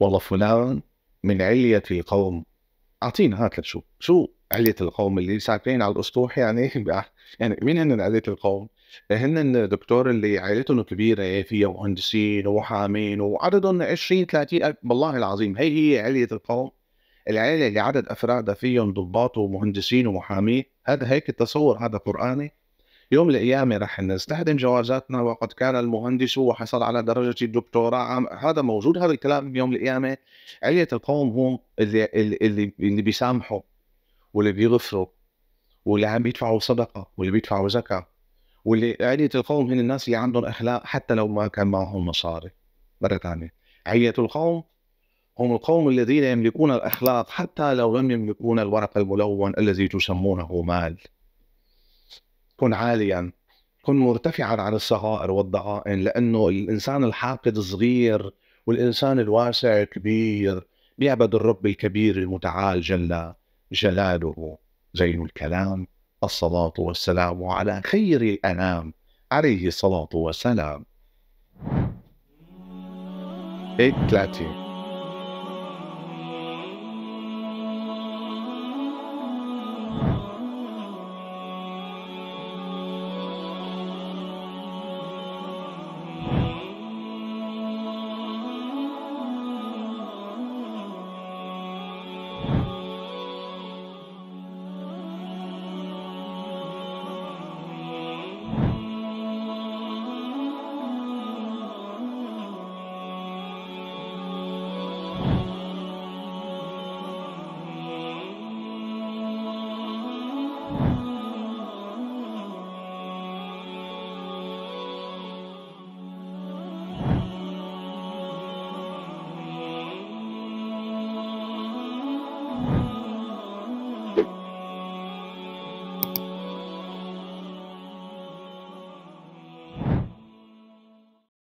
والله فلان من علية القوم. اعطينا هات لتشوف شو علية القوم اللي ساكنين على الأسطوح يعني؟ يعني مين هن علية القوم؟ هن الدكتور اللي عائلتهم كبيرة فيها مهندسين ومحامين وعددهم 20 30 ألف. والله العظيم هي هي علية القوم. العائلة اللي عدد أفرادها فيهم ضباط ومهندسين ومحامين. هذا هيك التصور هذا قرآني. يوم القيامة رح نستخدم جوازاتنا وقد كان المهندس وحصل على درجة الدكتوراه هذا موجود هذا الكلام يوم القيامة علية القوم هم اللي اللي اللي بيسامحوا واللي بيغفروا واللي عم بيدفعوا صدقة واللي بيدفعوا زكاة واللي علية القوم هن الناس اللي عندهم أخلاق حتى لو ما كان معهم مصاري. مرة ثانية علية القوم هم القوم الذين يملكون الأخلاق حتى لو لم يملكون الورق الملون الذي تسمونه مال. كن عاليا كن مرتفعا عن الصغائر والضغائن لأنه الإنسان الحاقد صغير والإنسان الواسع كبير بيعبد الرب الكبير المتعال جل جلاله. زين الكلام الصلاة والسلام على خير الأنام عليه الصلاة والسلام. 8 30